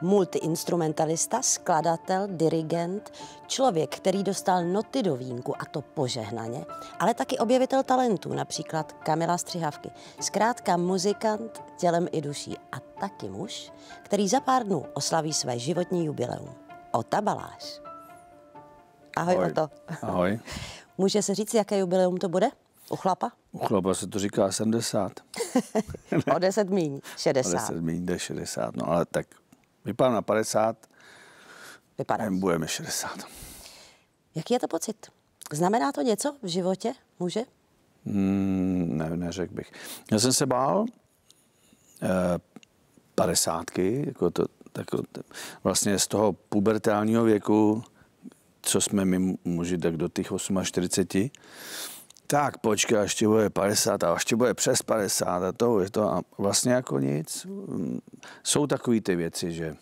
Multiinstrumentalista, skladatel, dirigent, člověk, který dostal noty do vínku, a to požehnaně, ale taky objevitel talentů, například Kamila Střihavky. Zkrátka muzikant tělem i duší a taky muž, který za pár dnů oslaví své životní jubileum. Ota Baláš. Ahoj, Ahoj. Oto. Ahoj. Může se říct, jaké jubileum to bude? U chlapa? U chlapa se to říká 70. o 10 míň, 60. O 10 míň jde 60, no ale tak vypadám na 50, Vypadá. budeme 60. Jaký je to pocit? Znamená to něco v životě muže? Hmm, ne, neřekl bych. Já jsem se bál eh, padesátky, jako to, tak, vlastně z toho pubertálního věku, co jsme my muži, tak do těch 48 tak počkej, až ti bude 50 a až ti bude přes 50 a to je to a vlastně jako nic. Jsou takové ty věci, že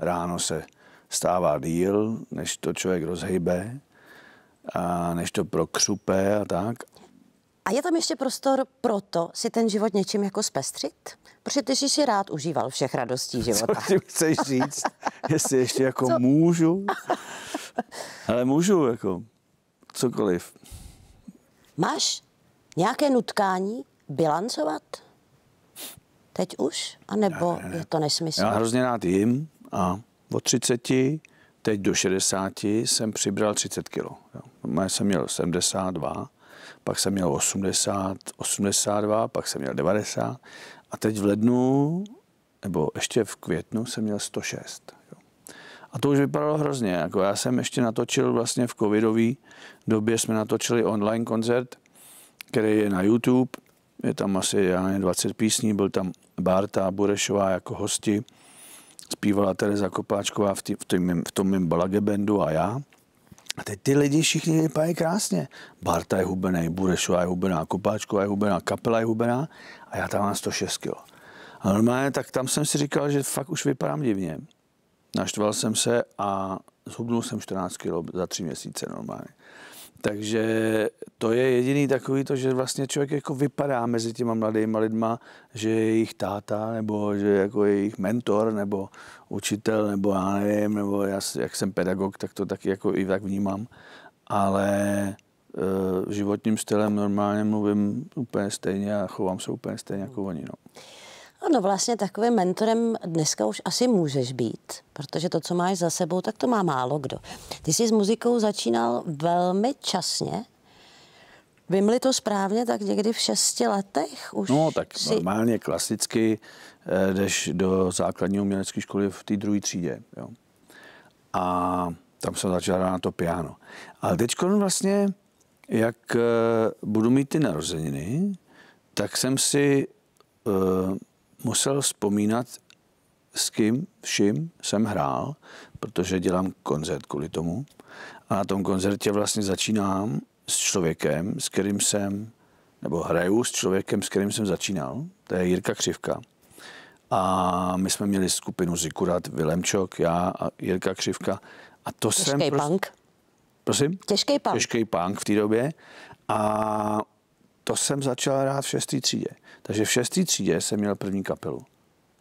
ráno se stává díl, než to člověk rozhejbe a než to prokřupe a tak. A je tam ještě prostor pro to si ten život něčím jako zpestřit? Protože ty jsi si rád užíval všech radostí života. Co ti chceš říct? Jestli ještě jako Co? můžu? Ale můžu, jako cokoliv. Máš nějaké nutkání bilancovat? Teď už? A nebo ne, ne, ne. je to nesmysl? Já hrozně rád jim a od 30, teď do 60 jsem přibral 30 kg. Já jsem měl 72, pak jsem měl 80, 82, pak jsem měl 90 a teď v lednu, nebo ještě v květnu jsem měl 106. A to už vypadalo hrozně. Jako já jsem ještě natočil vlastně v covidové době, jsme natočili online koncert, který je na YouTube. Je tam asi já nevím, 20 písní, byl tam Barta Burešová jako hosti, zpívala Tereza Kopáčková v, tý, v, tým, v tom mým balagebendu a já. A teď ty lidi všichni vypadají krásně. Barta je hubený, Burešová je hubená, Kopáčková je hubená, kapela je hubená a já tam mám 106 kg. A normálně tak tam jsem si říkal, že fakt už vypadám divně. Naštval jsem se a zhubnul jsem 14 kg za tři měsíce normálně. Takže to je jediný takový to, že vlastně člověk jako vypadá mezi těma mladými lidma, že je jejich táta, nebo že jako je jejich mentor, nebo učitel, nebo já nevím, nebo já, jak jsem pedagog, tak to taky jako i tak vnímám. Ale e, životním stylem normálně mluvím úplně stejně a chovám se úplně stejně jako oni. No. No vlastně takovým mentorem dneska už asi můžeš být, protože to, co máš za sebou, tak to má málo kdo. Ty jsi s muzikou začínal velmi časně, Vymli to správně, tak někdy v šesti letech už No tak si... normálně klasicky eh, jdeš do základní umělecké školy v té druhé třídě. Jo. A tam jsem začal na to piano. Ale teď vlastně, jak eh, budu mít ty narozeniny, tak jsem si eh, musel vzpomínat, s kým vším jsem hrál, protože dělám koncert kvůli tomu. A na tom koncertě vlastně začínám s člověkem, s kterým jsem, nebo hraju s člověkem, s kterým jsem začínal. To je Jirka Křivka. A my jsme měli skupinu Zikurat, Vilemčok, já a Jirka Křivka. A to Těžký jsem... Těžký punk. Prosím? Těžký punk. Těžký punk v té době. A to jsem začal hrát v šestý třídě. Takže v šestý třídě jsem měl první kapelu.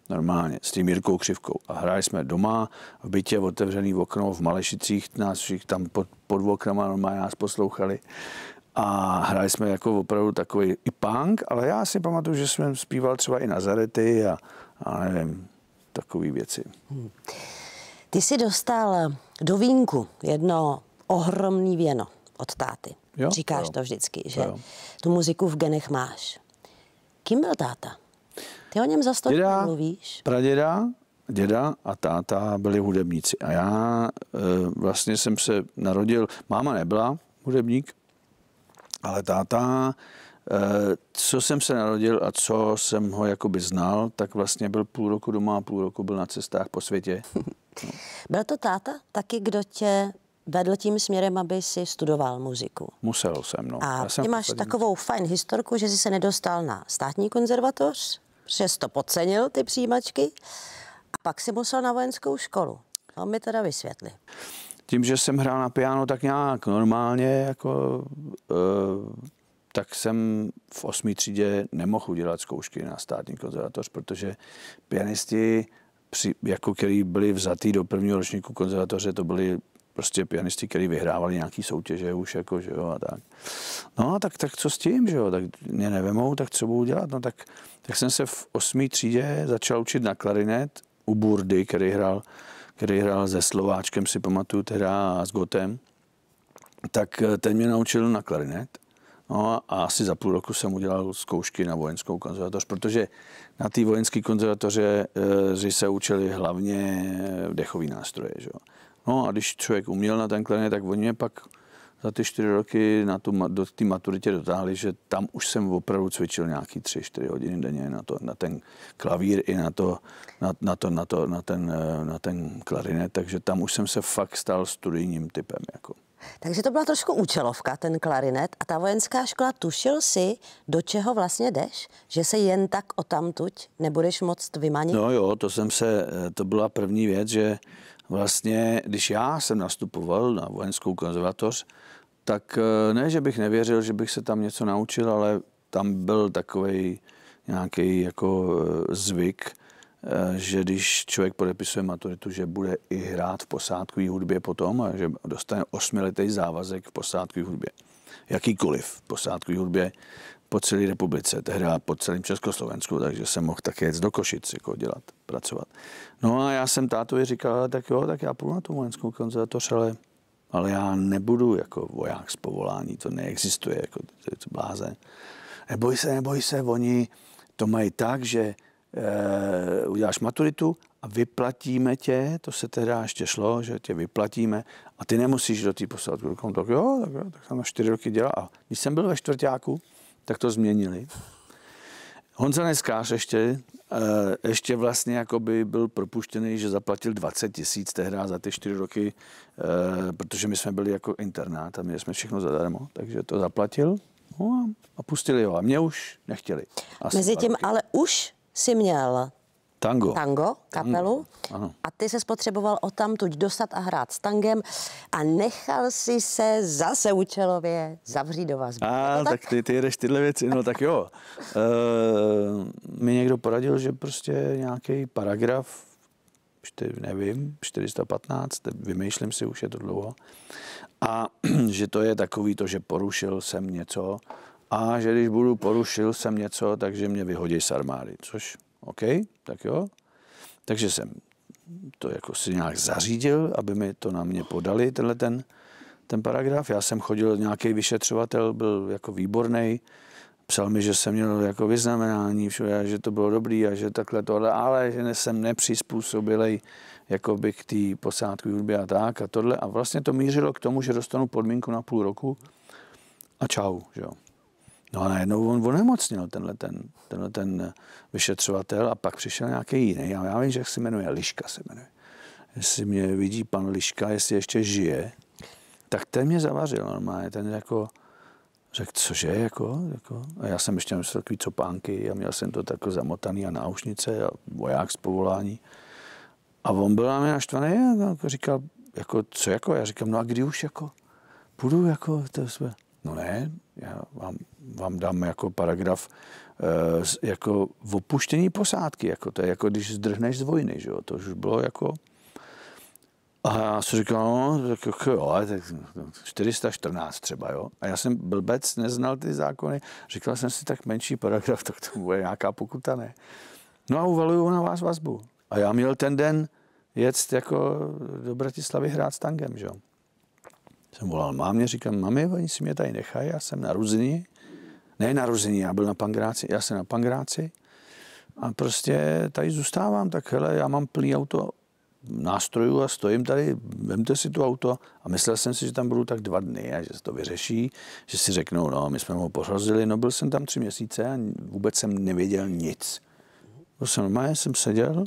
Normálně, s tím Jirkou Křivkou. A hráli jsme doma, v bytě, otevřený okno, v Malešicích, nás všichni tam pod, pod oknama normálně nás poslouchali. A hráli jsme jako opravdu takový i punk, ale já si pamatuju, že jsem zpíval třeba i Nazarety a, a nevím, takové věci. Hmm. Ty jsi dostal do vínku jedno ohromný věno od táty. Jo? Říkáš jo. to vždycky, že jo. tu muziku v genech máš. Kým byl táta? Ty o něm za děda, mluvíš? Praděda, děda a táta byli hudebníci. A já e, vlastně jsem se narodil, máma nebyla hudebník, ale táta, e, co jsem se narodil a co jsem ho jakoby znal, tak vlastně byl půl roku doma a půl roku byl na cestách po světě. No. Byl to táta taky, kdo tě vedl tím směrem, aby si studoval muziku. Musel jsem, no. A Já jsem ty máš takovou fajn historku, že jsi se nedostal na státní konzervatoř, že jsi to podcenil, ty přijímačky, a pak si musel na vojenskou školu. To mi teda vysvětli. Tím, že jsem hrál na piano tak nějak normálně, jako, uh, tak jsem v osmý třídě nemohl udělat zkoušky na státní konzervatoř, protože pianisti při, jako který byli vzatý do prvního ročníku konzervatoře, to byli prostě pianisti, kteří vyhrávali nějaký soutěže už, jako, že jo, a tak. No a tak, tak co s tím, že jo, tak mě nevemou, tak co budu dělat, no tak, tak jsem se v osmé třídě začal učit na klarinet u Burdy, který hrál, který hrál se Slováčkem, si pamatuju teda, a s Gotem, tak eh, ten mě naučil na klarinet. No a asi za půl roku jsem udělal zkoušky na vojenskou konzervatoř, protože na té vojenské konzervatoře e, se učili hlavně dechový nástroje. Že? No a když člověk uměl na ten klarinet, tak oni mě pak za ty čtyři roky na tu, do té maturitě dotáhli, že tam už jsem opravdu cvičil nějaký tři, čtyři hodiny denně na, to, na ten klavír i na, to, na, na, to, na, to, na, ten, eh, na ten klarinet, takže tam už jsem se fakt stal studijním typem. Jako. Takže to byla trošku účelovka, ten klarinet. A ta vojenská škola, tušil si, do čeho vlastně jdeš? Že se jen tak o tamtuť nebudeš moct vymanit? No jo, to jsem se, eh, to byla první věc, že vlastně, když já jsem nastupoval na vojenskou konzervatoř, tak eh, ne, že bych nevěřil, že bych se tam něco naučil, ale tam byl takový nějaký jako eh, zvyk, Eh, že když člověk podepisuje maturitu, že bude i hrát v posádkové hudbě potom a že dostane osmiletý závazek v posádkové hudbě. Jakýkoliv posádkové hudbě po celé republice, tehdy po celém Československu, takže jsem mohl také jet do Košic, jako dělat, pracovat. No a já jsem tátovi říkal, tak jo, tak já půjdu na tu vojenskou konzervatoř, ale, ale já nebudu jako voják z povolání, to neexistuje, jako to je bláze. Neboj se, neboj se, oni to mají tak, že e, uděláš maturitu a vyplatíme tě, to se teda ještě šlo, že tě vyplatíme a ty nemusíš do té posádky. Tak jo, tak, jo, tak jsem na čtyři roky dělal. A když jsem byl ve čtvrtáku, tak to změnili. Honza Neskář ještě, e, ještě vlastně jako by byl propuštěný, že zaplatil 20 tisíc tehdy za ty čtyři roky, e, protože my jsme byli jako internát a měli jsme všechno zadarmo, takže to zaplatil no a pustili ho. A mě už nechtěli. Mezi tím ale už si měl Tango. Tango, kapelu. Tango. Ano. A ty se spotřeboval o tamtuť dostat a hrát s tangem a nechal si se zase účelově zavřít do vazby. A, tak? tak ty, ty jedeš tyhle věci, no tak jo. E, mi někdo poradil, že prostě nějaký paragraf, čtyř, nevím, 415, vymýšlím si, už je to dlouho, a že to je takový to, že porušil jsem něco, a že když budu porušil jsem něco, takže mě vyhodí z armády, což OK, tak jo. Takže jsem to jako si nějak zařídil, aby mi to na mě podali, tenhle ten, ten paragraf. Já jsem chodil, nějaký vyšetřovatel byl jako výborný, psal mi, že jsem měl jako vyznamenání, všude, že to bylo dobrý a že takhle tohle, ale že jsem nepřizpůsobilej jako by k té posádku hudbě a tak a tohle. A vlastně to mířilo k tomu, že dostanu podmínku na půl roku a čau, že jo. No a najednou on onemocněl, tenhle ten, tenhle ten vyšetřovatel a pak přišel nějaký jiný. A já vím, že jak se jmenuje, Liška se jmenuje. Jestli mě vidí pan Liška, jestli ještě žije, tak ten mě zavařil normálně. Ten jako řekl, cože, jako, jako. A já jsem ještě měl takový copánky a měl jsem to tako zamotaný a náušnice a voják z povolání. A on byl na mě naštvaný a jako říkal, jako, co jako? Já říkám, no a kdy už jako půjdu, jako, to jsme. No ne, já vám, vám dám jako paragraf e, jako v opuštění posádky, jako to je jako když zdrhneš z vojny, že jo, to už bylo jako a já jsem říkal, no, tak jako jo, tak 414 třeba, jo. A já jsem blbec, neznal ty zákony, říkal jsem si, tak menší paragraf, tak to bude nějaká pokuta, ne. No a uvaluju na vás vazbu. A já měl ten den jet jako do Bratislavy hrát s tangem, že jo jsem volal mámě, říkám, mami, oni si mě tady nechají, já jsem narozený. Ne narozený, já byl na Pangráci, já jsem na Pangráci. A prostě tady zůstávám, tak hele, já mám plný auto nástrojů a stojím tady, vemte si to auto a myslel jsem si, že tam budu tak dva dny a že se to vyřeší, že si řeknou, no, my jsme ho pohrozili, no byl jsem tam tři měsíce a vůbec jsem nevěděl nic. Byl jsem normálně, jsem seděl,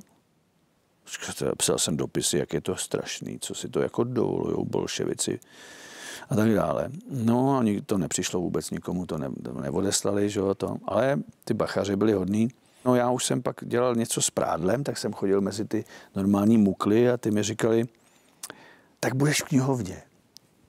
psal jsem dopisy, jak je to strašný, co si to jako dovolují bolševici a tak dále. No a to nepřišlo vůbec nikomu, to, ne, to neodeslali, že jo, to. ale ty bachaři byli hodní. No já už jsem pak dělal něco s prádlem, tak jsem chodil mezi ty normální mukly a ty mi říkali, tak budeš v knihovně.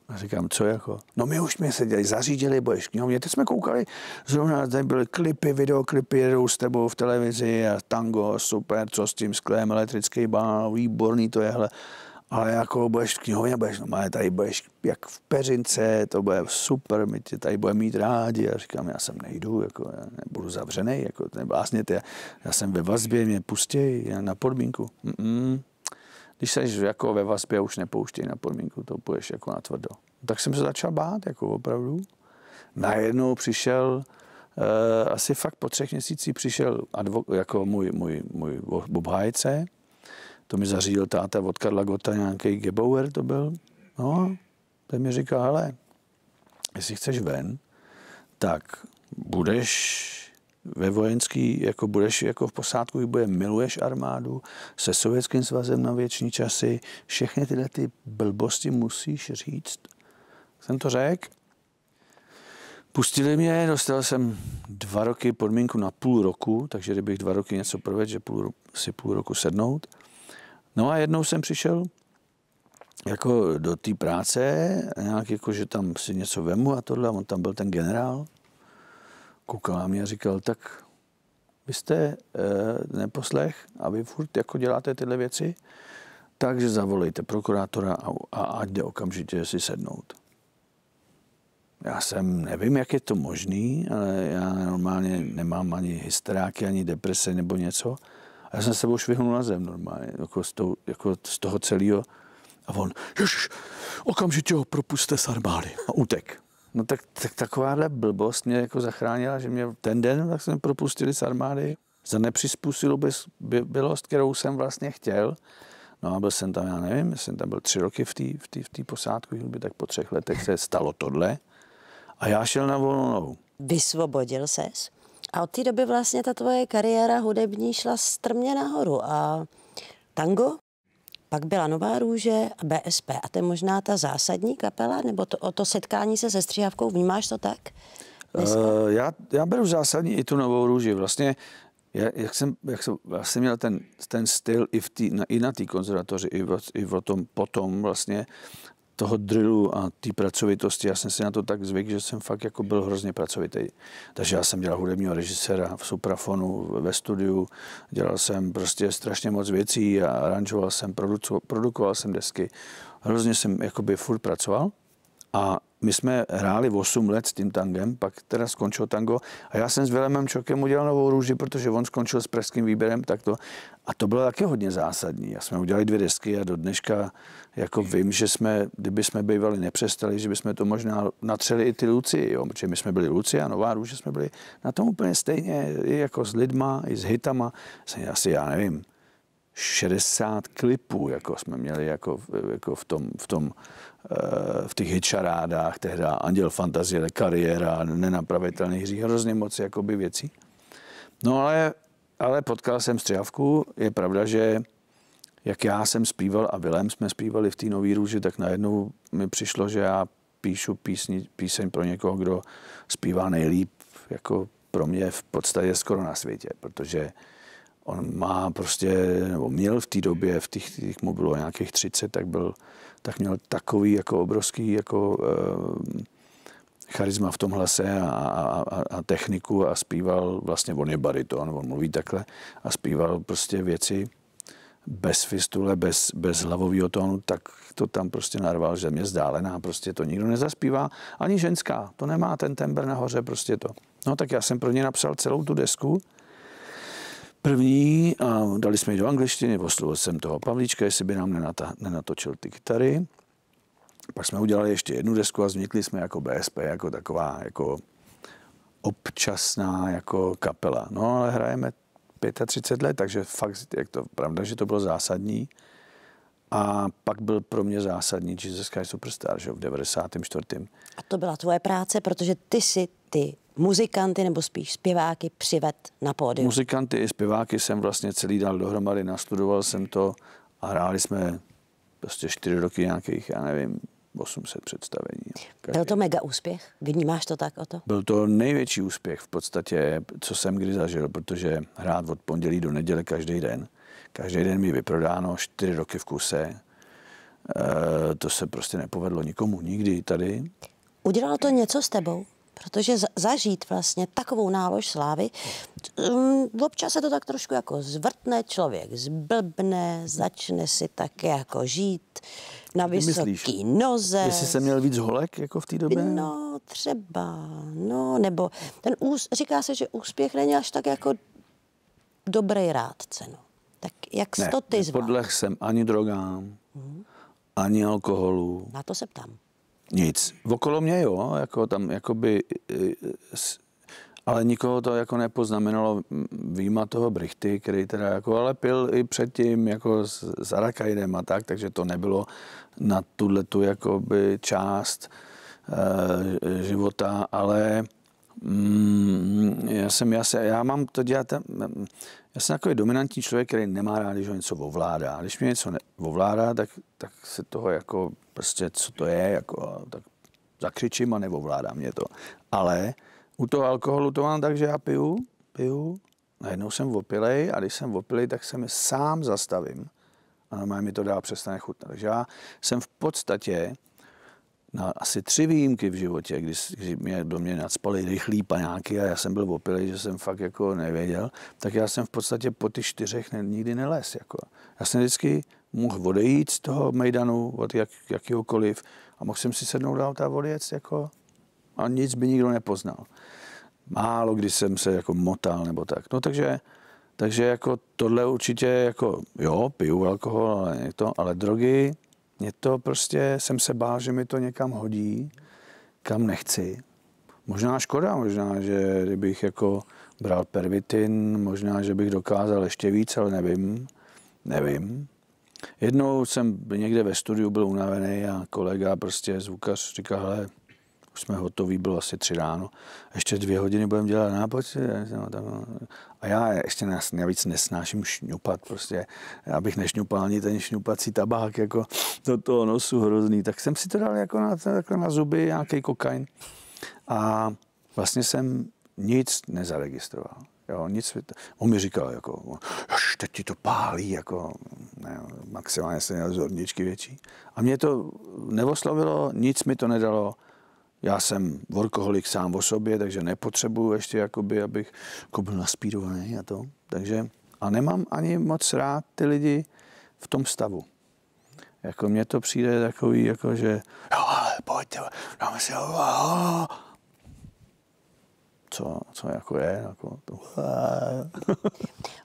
A říkám, co jako? No my už jsme seděli, zařídili, budeš knihovně. Teď jsme koukali, zrovna tady byly klipy, videoklipy, jedou s tebou v televizi a tango, super, co s tím sklem, elektrický bál, výborný to je, hele. Ale jako budeš v knihovně, budeš, no tady budeš jak v peřince, to bude super, my tě tady budeme mít rádi. A říkám, já sem nejdu, jako, já nebudu zavřený, jako, neblásněte, já jsem ve vazbě, mě pustí na podmínku. Mm-mm když jsi jako ve vazbě už nepouštěj na podmínku, to půjdeš jako na tvrdo. Tak jsem se začal bát, jako opravdu. Najednou přišel, uh, asi fakt po třech měsících přišel advo, jako můj, můj, můj obhájce, to mi zařídil táta od Karla Gota, nějaký Gebauer to byl. No, ten mi říká, hele, jestli chceš ven, tak budeš ve vojenský, jako budeš jako v posádku, bude miluješ armádu, se sovětským svazem na věční časy, všechny tyhle ty blbosti musíš říct. Jsem to řekl. Pustili mě, dostal jsem dva roky podmínku na půl roku, takže kdybych dva roky něco provedl, že půl, si půl roku sednout. No a jednou jsem přišel jako do té práce, nějak jako, že tam si něco vemu a tohle, a on tam byl ten generál, koukal na mě a říkal, tak vy jste e, neposlech a vy furt jako děláte tyhle věci, takže zavolejte prokurátora a, a ať jde okamžitě si sednout. Já jsem, nevím, jak je to možný, ale já normálně nemám ani hysteráky, ani deprese nebo něco. A já jsem se sebou švihnul na zem normálně, jako z toho, jako z toho celého. A on, okamžitě ho propuste z armády. A utek. No tak, tak takováhle blbost mě jako zachránila, že mě ten den tak jsme propustili z armády za nepřizpůsobilost, bylost, kterou jsem vlastně chtěl. No a byl jsem tam, já nevím, jsem tam byl tři roky v té v v posádku, tak po třech letech se stalo tohle. A já šel na volnou. Vysvobodil ses a od té doby vlastně ta tvoje kariéra hudební šla strmě nahoru a tango pak byla Nová růže a BSP. A to je možná ta zásadní kapela, nebo to, to setkání se se stříhavkou, vnímáš to tak? Uh, já, já beru zásadní i tu Novou růži. Vlastně já, jak jsem, jak jsem vlastně měl ten, ten styl i, v tý, na, i na té konzervatoři, i, v, i v tom potom vlastně, toho drillu a té pracovitosti, já jsem si na to tak zvyk, že jsem fakt jako byl hrozně pracovitý. Takže já jsem dělal hudebního režiséra v suprafonu, ve studiu, dělal jsem prostě strašně moc věcí a aranžoval jsem, produkoval jsem desky. Hrozně jsem jakoby furt pracoval a my jsme hráli 8 let s tím tangem, pak teda skončil tango a já jsem s Vilemem Čokem udělal novou růži, protože on skončil s pražským výběrem takto a to bylo taky hodně zásadní. Já jsme udělali dvě desky a do dneška jako vím, že jsme, kdyby jsme bývali nepřestali, že bychom to možná natřeli i ty Luci, jo, protože my jsme byli Luci a Nová růže jsme byli na tom úplně stejně, i jako s lidma, i s hitama, asi já nevím, 60 klipů, jako jsme měli jako, jako v tom, v tom v těch hitšarádách, tehda Anděl fantazie, kariéra, nenapravitelný hřích, hrozně moc jakoby věcí. No ale, ale potkal jsem střihavku, je pravda, že jak já jsem zpíval a Vilém jsme zpívali v té Nový růži, tak najednou mi přišlo, že já píšu písni, píseň pro někoho, kdo zpívá nejlíp, jako pro mě v podstatě skoro na světě, protože on má prostě, nebo měl v té době, v těch, těch mu bylo nějakých 30, tak byl, tak měl takový jako obrovský jako uh, charisma v tom hlase a, a, a, a techniku a zpíval, vlastně on je bariton, on mluví takhle a zpíval prostě věci bez fistule, bez, bez hlavového tónu, tak to tam prostě narval, že mě vzdálená, prostě to nikdo nezaspívá, ani ženská, to nemá ten tembr nahoře, prostě to. No tak já jsem pro ně napsal celou tu desku, první a dali jsme ji do angličtiny, oslovil jsem toho Pavlíčka, jestli by nám nenata, nenatočil ty kytary. Pak jsme udělali ještě jednu desku a vznikli jsme jako BSP, jako taková jako občasná jako kapela. No ale hrajeme 35 let, takže fakt, jak to pravda, že to bylo zásadní. A pak byl pro mě zásadní Jesus Christ Superstar, že v 94. A to byla tvoje práce, protože ty si ty muzikanty nebo spíš zpěváky přived na pódium? Muzikanty i zpěváky jsem vlastně celý dal dohromady, nastudoval jsem to a hráli jsme prostě čtyři roky nějakých, já nevím, 800 představení. Každý. Byl to mega úspěch? Vnímáš to tak o to? Byl to největší úspěch v podstatě, co jsem kdy zažil, protože hrát od pondělí do neděle každý den. Každý den mi vyprodáno čtyři roky v kuse. E, to se prostě nepovedlo nikomu nikdy tady. Udělalo to něco s tebou? Protože zažít vlastně takovou nálož slávy, um, občas se to tak trošku jako zvrtne, člověk zblbne, začne si tak jako žít na vysoký noze. Jestli jsem měl víc holek jako v té době? No, třeba, no, nebo ten ús, říká se, že úspěch není až tak jako dobrý rádce, no. Tak jak ne, to ty zvládl? Podleh jsem ani drogám, hmm. ani alkoholu. Na to se ptám. Nic. Okolo mě jo, jako tam jakoby, ale nikoho to jako nepoznamenalo výjima toho Brichty, který teda jako ale pil i předtím jako s, s Arakaidem a tak, takže to nebylo na tuhle tu jakoby část e, života, ale mm, já jsem, já, se, já mám to dělat, já jsem takový dominantní člověk, který nemá rád, když ho něco ovládá. Když mě něco ovládá, tak, tak se toho jako prostě, co to je, jako, tak zakřičím a neovládá mě to. Ale u toho alkoholu to mám tak, že já piju, piju, najednou jsem opilej a když jsem opilej, tak se mi sám zastavím a normálně mi to dá přestane chutnat. Takže já jsem v podstatě na asi tři výjimky v životě, když, když mě do mě nadspali rychlý paňáky a já jsem byl opilý, že jsem fakt jako nevěděl, tak já jsem v podstatě po ty čtyřech ne, nikdy neles. Jako. Já jsem vždycky mohl odejít z toho Mejdanu od jak, jakýhokoliv a mohl jsem si sednout do auta a odjet jako a nic by nikdo nepoznal. Málo kdy jsem se jako motal nebo tak. No takže, takže jako tohle určitě jako jo, piju alkohol, ale, to, ale drogy mě to prostě, jsem se bál, že mi to někam hodí, kam nechci. Možná škoda, možná, že kdybych jako bral pervitin, možná, že bych dokázal ještě víc, ale nevím. Nevím. Jednou jsem někde ve studiu byl unavený a kolega, prostě zvukař, říkal, hele, už jsme hotoví, bylo asi tři ráno. Ještě dvě hodiny budeme dělat nápočty. No, no. A já ještě navíc nesnáším šňupat, prostě. Já bych nešňupal ani ten šňupací tabák jako do toho nosu hrozný. Tak jsem si to dal jako na, jako na zuby, nějaký kokain. A vlastně jsem nic nezaregistroval. Jo, nic, on mi říkal, jako, teď ti to pálí, jako, ne, maximálně jsem měl zorničky větší. A mě to neoslovilo, nic mi to nedalo, já jsem workoholik sám o sobě, takže nepotřebuju ještě, jakoby, abych jako byl naspírovaný a to. Takže, a nemám ani moc rád ty lidi v tom stavu. Jako mně to přijde takový, jako že jo, ale pojďte, dáme si ho, co, co jako je. Jako to.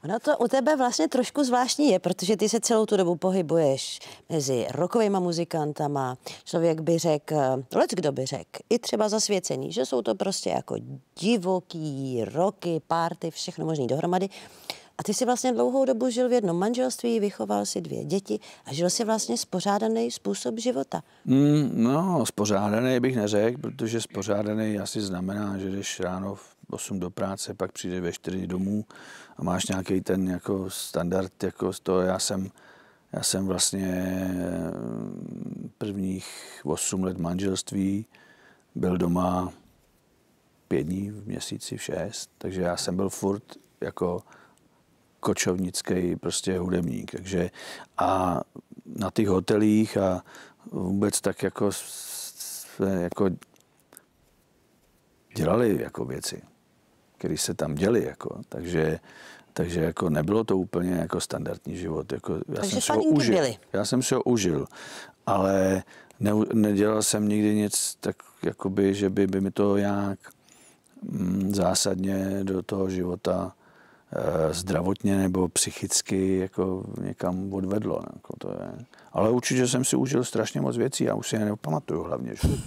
Ono to u tebe vlastně trošku zvláštní je, protože ty se celou tu dobu pohybuješ mezi rokovými muzikantama. Člověk by řekl, lec kdo by řekl, i třeba zasvěcený, že jsou to prostě jako divoký roky, párty, všechno možný dohromady. A ty jsi vlastně dlouhou dobu žil v jednom manželství, vychoval si dvě děti a žil si vlastně spořádaný způsob života. Mm, no, spořádaný bych neřekl, protože spořádaný asi znamená, že jdeš ráno v 8 do práce, pak přijde ve 4 domů a máš nějaký ten jako standard, jako to já jsem, já jsem vlastně mm, prvních 8 let manželství byl doma pět dní v měsíci, v šest, takže já jsem byl furt jako kočovnický prostě hudebník. Takže a na těch hotelích a vůbec tak jako, jako dělali jako věci, které se tam děli. Jako. Takže, takže jako nebylo to úplně jako standardní život. Jako, já takže jsem si ho užil. Byli. Já jsem si ho užil, ale ne, nedělal jsem nikdy nic tak, jakoby, že by, by mi to nějak mm, zásadně do toho života zdravotně nebo psychicky jako někam odvedlo. Jako to je. Ale určitě jsem si užil strašně moc věcí, já už si je nepamatuju hlavně. Že?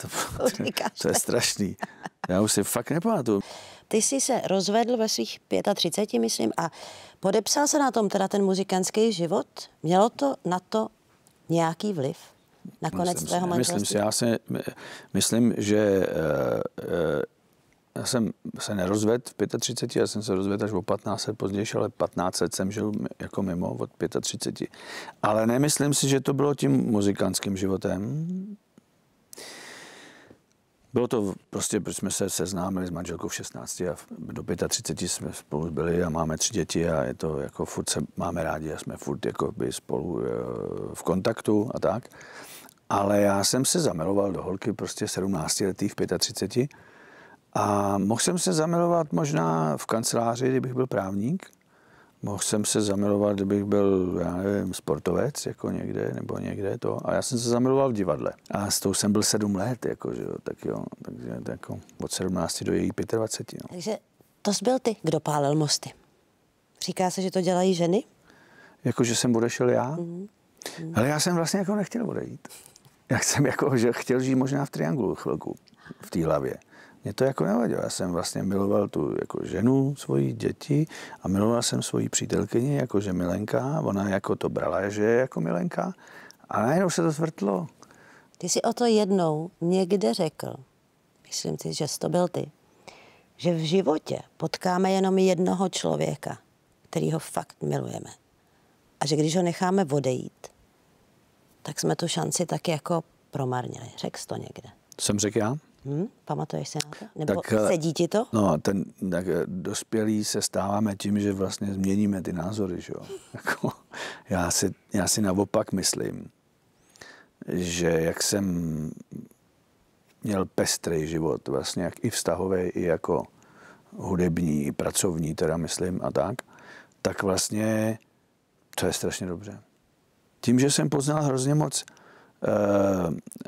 To, to, to je strašný. Já už si fakt nepamatuju. Ty jsi se rozvedl ve svých 35, myslím, a podepsal se na tom teda ten muzikantský život. Mělo to na to nějaký vliv? Nakonec myslím tvého manželství? Myslím si, já si myslím, že uh, uh, já jsem se nerozvedl v 35, já jsem se rozvedl až o 15 let později, ale 15 let jsem žil jako mimo od 35. Ale nemyslím si, že to bylo tím muzikantským životem. Bylo to prostě, protože jsme se seznámili s manželkou v 16 a do 35 jsme spolu byli a máme tři děti a je to jako furt se máme rádi a jsme furt jako by spolu eh, v kontaktu a tak. Ale já jsem se zamiloval do holky prostě 17 letý v 35 a mohl jsem se zamilovat možná v kanceláři, kdybych byl právník, Mohl jsem se zamilovat, kdybych byl, já nevím, sportovec, jako někde, nebo někde to. A já jsem se zamiloval v divadle. A s tou jsem byl sedm let, jako, že jo, tak jo, takže jako od 17 do její 25. No. Takže to jsi byl ty, kdo pálil mosty. Říká se, že to dělají ženy? Jako, že jsem odešel já? Mm. Mm. Ale já jsem vlastně jako nechtěl odejít. Já jsem jako, že chtěl žít možná v triangulu chvilku, v té hlavě mě to jako nevadilo. Já jsem vlastně miloval tu jako ženu, svoji děti a miloval jsem svoji přítelkyni jako že Milenka. Ona jako to brala, že je jako Milenka. A najednou se to zvrtlo. Ty jsi o to jednou někde řekl, myslím si, že jsi to byl ty, že v životě potkáme jenom jednoho člověka, který ho fakt milujeme. A že když ho necháme odejít, tak jsme tu šanci tak jako promarnili. Řekl jsi to někde. Jsem řekl já? Hmm, pamatuješ si na to? Nebo tak, eh, sedí ti to? No, ten, tak eh, dospělí se stáváme tím, že vlastně změníme ty názory, že jo. Jako, já, si, já si naopak myslím, že jak jsem měl pestrý život, vlastně jak i vztahový, i jako hudební, i pracovní, teda myslím a tak, tak vlastně to je strašně dobře. Tím, že jsem poznal hrozně moc eh,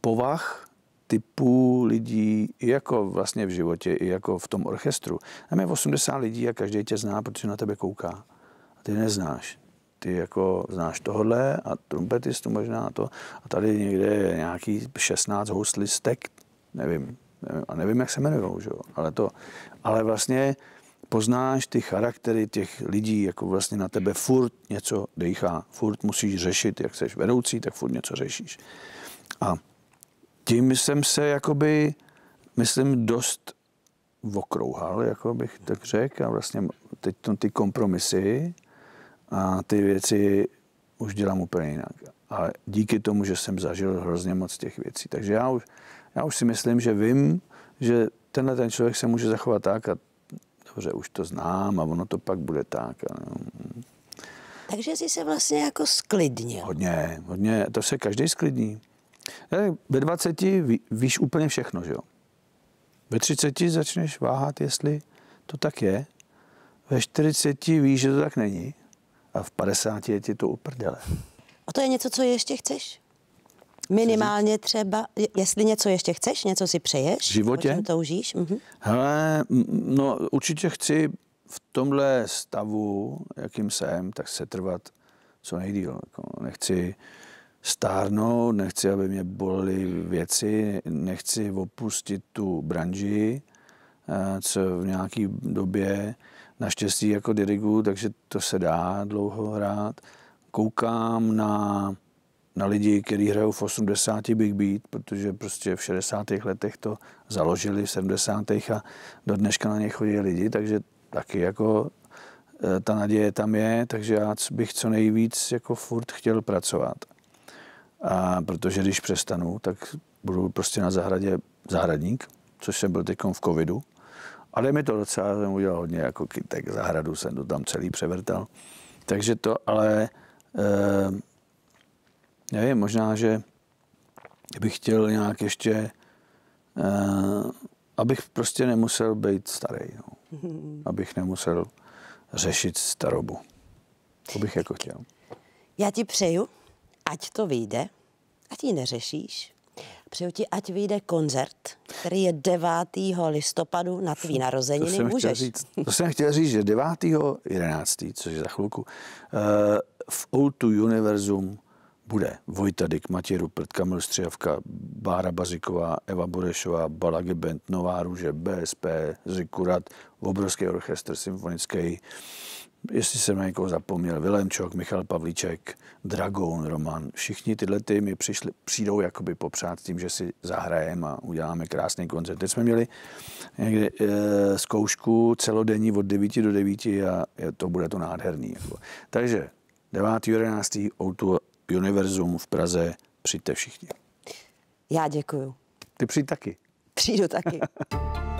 povah typů lidí, i jako vlastně v životě, i jako v tom orchestru. Tam je 80 lidí a každý tě zná, protože na tebe kouká. A ty neznáš. Ty jako znáš tohle a trumpetistu možná to. A tady někde je nějaký 16 houslistek, nevím, nevím, a nevím, jak se jmenují, že? Ale, to, ale vlastně poznáš ty charaktery těch lidí, jako vlastně na tebe furt něco dejchá, furt musíš řešit, jak jsi vedoucí, tak furt něco řešíš. A tím jsem se jakoby, myslím, dost okrouhal, jako bych tak řekl. A vlastně teď to, ty kompromisy a ty věci už dělám úplně jinak. A díky tomu, že jsem zažil hrozně moc těch věcí. Takže já už, já už si myslím, že vím, že tenhle ten člověk se může zachovat tak a dobře, už to znám a ono to pak bude tak. A, takže jsi se vlastně jako sklidnil. Hodně, hodně, to se každý sklidní. Ve 20 víš úplně všechno, že jo? Ve 30 začneš váhat, jestli to tak je. Ve 40 víš, že to tak není. A v 50 je ti to uprdele. A to je něco, co ještě chceš? Minimálně třeba, jestli něco ještě chceš, něco si přeješ? V životě? to toužíš? Mhm. Hele, no určitě chci v tomhle stavu, jakým jsem, tak se trvat co nejdíl. Jako nechci stárnout, nechci, aby mě bolely věci, nechci opustit tu branži, eh, co v nějaké době naštěstí jako dirigu, takže to se dá dlouho hrát. Koukám na, na lidi, kteří hrajou v 80 Big Beat, protože prostě v 60. letech to založili, v 70. a do dneška na ně chodí lidi, takže taky jako eh, ta naděje tam je, takže já bych co nejvíc jako furt chtěl pracovat. A protože když přestanu, tak budu prostě na zahradě zahradník, což jsem byl teď v covidu. Ale mi to docela, jsem udělal hodně jako kytek zahradu, jsem to tam celý převrtal. Takže to, ale e, nevím, možná, že bych chtěl nějak ještě, e, abych prostě nemusel být starý, no. abych nemusel řešit starobu. To bych jako chtěl. Já ti přeju, ať to vyjde, ať ji neřešíš. Přeju ti, ať vyjde koncert, který je 9. listopadu na tvý narozeniny. To jsem, Můžeš. Chtěl říct, to jsem chtěl říct, že 9. 11. což je za chvilku, eh, v O2 Univerzum bude Vojta Dyk, Matěj Rupert, Kamil Střijavka, Bára Baziková, Eva Burešová, Balage Band, Nová Růže, BSP, Zikurat, obrovský orchestr symfonický, jestli jsem na někoho zapomněl, Vilemčok, Michal Pavlíček, Dragon, Roman, všichni tyhle ty mi přišli, přijdou jakoby popřát tím, že si zahrajeme a uděláme krásný koncert. Teď jsme měli někde e, zkoušku celodenní od 9 do 9 a je, to bude to nádherný. Jako. Takže 9. 11. Outu Univerzum v Praze, přijďte všichni. Já děkuju. Ty přijď taky. Přijdu taky.